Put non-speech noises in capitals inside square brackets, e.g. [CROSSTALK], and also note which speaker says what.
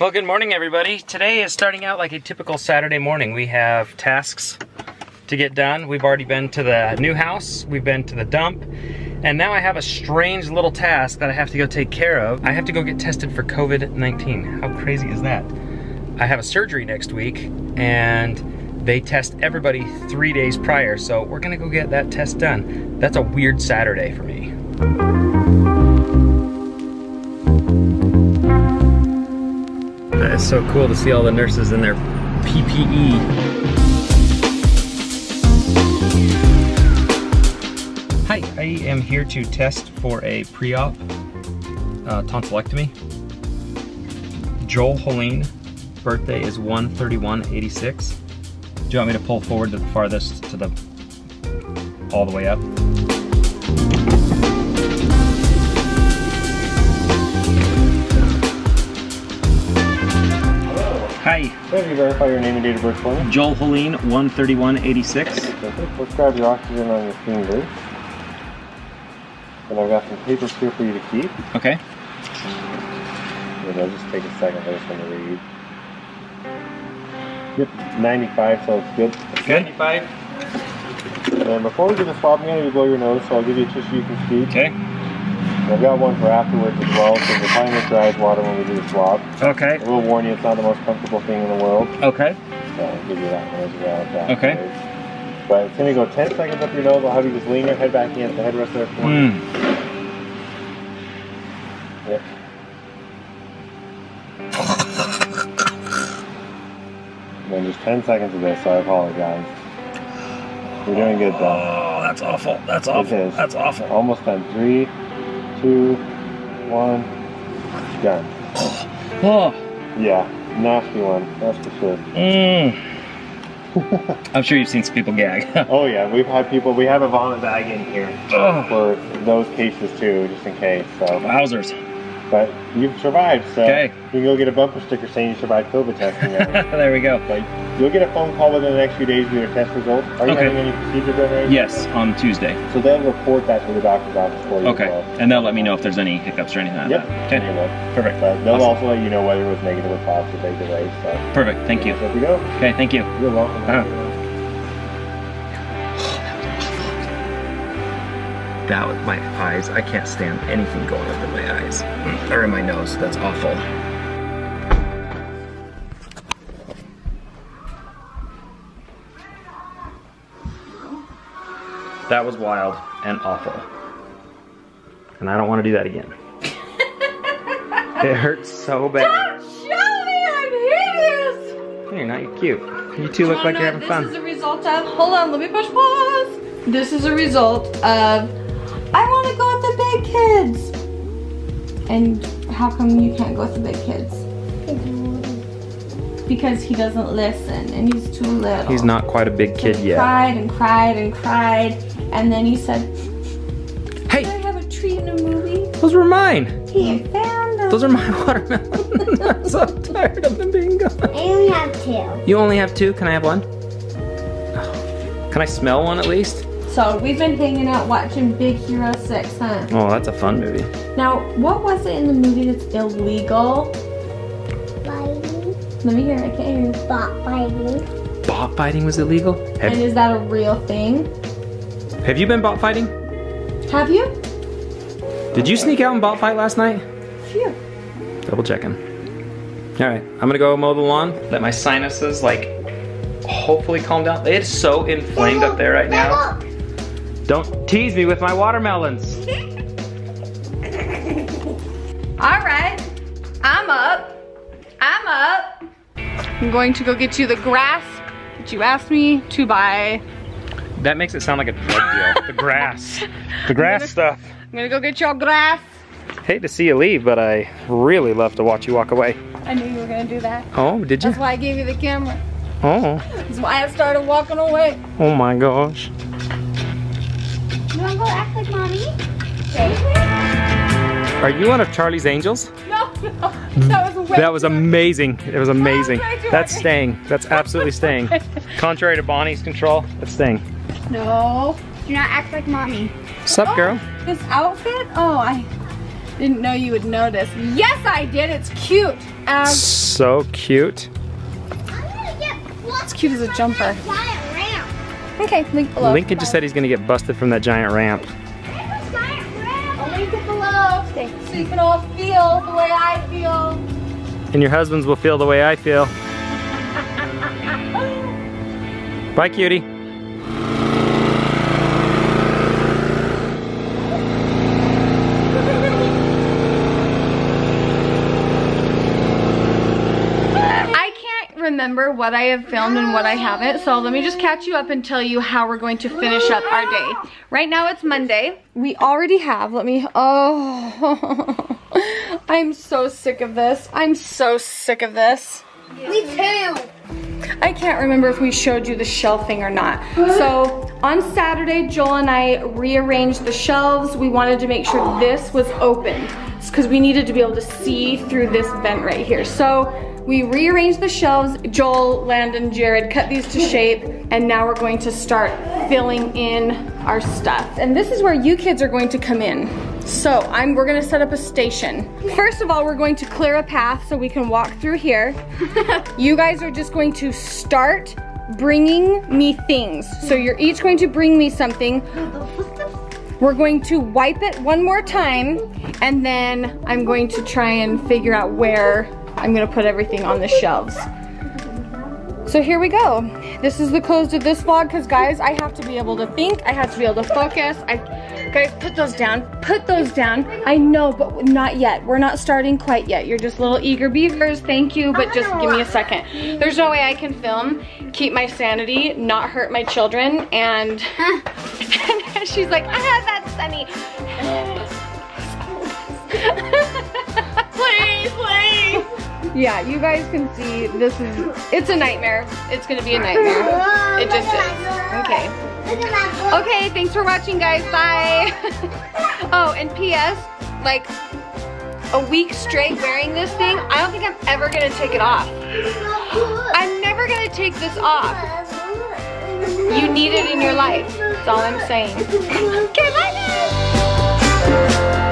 Speaker 1: Well, good morning, everybody. Today is starting out like a typical Saturday morning. We have tasks to get done. We've already been to the new house, we've been to the dump, and now I have a strange little task that I have to go take care of. I have to go get tested for COVID-19. How crazy is that? I have a surgery next week, and they test everybody three days prior, so we're gonna go get that test done. That's a weird Saturday for me. Is so cool to see all the nurses in their PPE. Hi, I am here to test for a pre-op uh, tonsillectomy. Joel Hoellein, birthday is 13186. Do you want me to pull forward to the farthest to the all the way up? Hi,
Speaker 2: Can you verify your name and date of birth for me?
Speaker 1: Joel Hoellein, 13186.
Speaker 2: Perfect. Let's grab your oxygen on your fingers. And I've got some papers here for you to keep.
Speaker 1: Okay.
Speaker 2: And I'll just take a second. I just want to read. Yep, 95, so it's good.
Speaker 1: Good.
Speaker 2: 95. And before we do the swab, I'm going to blow your nose, so I'll give you a tissue you can see.
Speaker 1: Okay.
Speaker 2: I've got one for afterwards as well, so we'll probably make your eyes water when we do the swab.
Speaker 1: Okay.
Speaker 2: I will warn you, it's not the most comfortable thing in the world.
Speaker 1: Okay.
Speaker 2: So I'll give you that one as well.
Speaker 1: Okay.
Speaker 2: But it's going to go 10 seconds up your nose. I'll have you just lean your head back against the headrest there for me.
Speaker 1: Hmm.
Speaker 2: Yep. And then just 10 seconds of this, so I apologize. You're doing good though.
Speaker 1: Oh, that's awful. That's awful.
Speaker 2: is.
Speaker 1: That's awful.
Speaker 2: Almost done. Three, two, one, done. [SIGHS]
Speaker 1: Oh.
Speaker 2: Yeah, nasty one, that's for sure.
Speaker 1: Mm. [LAUGHS] I'm sure you've seen some people gag. [LAUGHS]
Speaker 2: Oh yeah, we've had people, we have a vomit bag in here
Speaker 1: oh.
Speaker 2: for those cases too, just in case, so.
Speaker 1: Wowzers.
Speaker 2: But you've survived, so
Speaker 1: Okay.
Speaker 2: you can go get a bumper sticker saying you survived COVID [LAUGHS] testing
Speaker 1: there we go.
Speaker 2: But you'll get a phone call within the next few days with your test results. Are you
Speaker 1: Okay.
Speaker 2: having any procedures done right?
Speaker 1: Yes, on Tuesday.
Speaker 2: So they'll report that to the doctor's office for you.
Speaker 1: Okay.
Speaker 2: Well.
Speaker 1: And they'll let me know if there's any hiccups or anything like
Speaker 2: Yep.
Speaker 1: that. Okay.
Speaker 2: Know,
Speaker 1: Perfect.
Speaker 2: But they'll
Speaker 1: Awesome.
Speaker 2: also let you know whether it was negative or positive either way. So
Speaker 1: Perfect. Thank you.
Speaker 2: You go,
Speaker 1: Okay, thank you.
Speaker 2: you're welcome.
Speaker 1: Uh-huh. That was my eyes. I can't stand anything going up in my eyes. Mm, or in my nose. That's awful. That was wild and awful. And I don't want to do that again. it hurts so bad.
Speaker 3: Don't Show me I'm hideous!
Speaker 1: You're not you're cute. You two look
Speaker 3: Oh,
Speaker 1: like
Speaker 3: no,
Speaker 1: you're having
Speaker 3: this
Speaker 1: fun.
Speaker 3: is a result of, hold on, let me push pause. This is a result of, I want to go with the big kids. And how come you can't go with the big kids? Because he doesn't listen and he's too little.
Speaker 1: He's not quite a big
Speaker 3: So
Speaker 1: kid
Speaker 3: he
Speaker 1: yet.
Speaker 3: cried and cried and cried. And then he said,
Speaker 1: Hey,
Speaker 3: Can I have a treat in a movie?
Speaker 1: those were mine.
Speaker 3: He found them.
Speaker 1: Those are my [LAUGHS] watermelons. I'm so tired of them being gone.
Speaker 4: I only have two.
Speaker 1: You only have two? Can I have one? Oh, can I smell one at least?
Speaker 3: So we've been hanging out watching Big Hero 6, huh?
Speaker 1: Oh, that's a fun movie.
Speaker 3: Now, what was it in the movie that's illegal?
Speaker 4: Fighting.
Speaker 3: Let me hear. I can't hear. you.
Speaker 4: Bot fighting.
Speaker 1: Bot fighting was illegal?
Speaker 3: And is that a real thing?
Speaker 1: have you been bot fighting?
Speaker 3: Have you?
Speaker 1: Did you sneak out and bot fight last night?
Speaker 3: Phew.
Speaker 1: Double checking. All right, I'm gonna go mow the lawn. Let my sinuses like hopefully calm down. It's so inflamed up there right now. Don't tease me with my watermelons. [LAUGHS]
Speaker 3: All right. I'm up. I'm up. I'm going to go get you the grass that you asked me to buy.
Speaker 1: That makes it sound like a drug deal. [LAUGHS] The grass. The grass stuff.
Speaker 3: I'm gonna go get your grass.
Speaker 1: Hate to see you leave, but I really love to watch you walk away.
Speaker 3: I knew you were gonna do that.
Speaker 1: Oh, did you?
Speaker 3: That's why I gave you the camera.
Speaker 1: Oh,
Speaker 3: That's why I started walking away.
Speaker 1: oh my gosh.
Speaker 4: You wanna go act like mommy?
Speaker 1: Are you one of Charlie's Angels?
Speaker 3: No, no. That was way
Speaker 1: That was
Speaker 3: too-
Speaker 1: amazing. It was amazing.
Speaker 3: Okay, do
Speaker 1: That's
Speaker 3: it.
Speaker 1: staying. That's absolutely staying. [LAUGHS] Contrary to Bonnie's control, it's staying.
Speaker 3: No.
Speaker 4: Do not act like mommy.
Speaker 1: Sup, oh, girl?
Speaker 3: This outfit? Oh, I didn't know you would notice. Yes, I did. It's cute. as
Speaker 1: So cute.
Speaker 4: I'm gonna get
Speaker 3: as cute as a jumper.
Speaker 4: Giant ramp.
Speaker 3: Okay, link below.
Speaker 1: Lincoln just said he's gonna get busted from that giant ramp.
Speaker 4: There's a giant ramp.
Speaker 3: I'll link it below so you can all feel the way I feel.
Speaker 1: And your husbands will feel the way I feel. [LAUGHS] Bye, cutie.
Speaker 3: I can't remember what I have filmed and what I haven't, so let me just catch you up and tell you how we're going to finish up our day. Right now it's Monday. We already have, let me, oh, [LAUGHS] I'm so sick of this. I'm so sick of this.
Speaker 4: Me too.
Speaker 3: I can't remember if we showed you the shelving or not. So on Saturday, Joel and I rearranged the shelves. We wanted to make sure this was opened because we needed to be able to see through this vent right here. So we rearranged the shelves. Joel, Landon, Jared cut these to shape and now we're going to start filling in our stuff. And this is where you kids are going to come in. So I'm, we're gonna set up a station. First of all, we're going to clear a path so we can walk through here. [LAUGHS] you guys are just going to start bringing me things. So you're each going to bring me something. We're going to wipe it one more time and then I'm going to try and figure out where I'm gonna put everything on the shelves. So here we go. This is the close of this vlog because guys, I have to be able to think. I have to be able to focus. I, guys, put those down. Put those down. I know, but not yet. We're not starting quite yet. You're just little eager beavers. Thank you, but just give me a second. There's no way I can film, keep my sanity, not hurt my children, and [LAUGHS] she's like, ah, that's sunny. please, please. Yeah, you guys can see this is, it's a nightmare. It's gonna be a nightmare. It just is. Okay. Okay, thanks for watching guys, bye. [LAUGHS] oh, and P.S., like a week straight wearing this thing, I don't think I'm ever gonna take it off. I'm never gonna take this off. You need it in your life. That's all I'm saying. [LAUGHS] Okay, bye guys.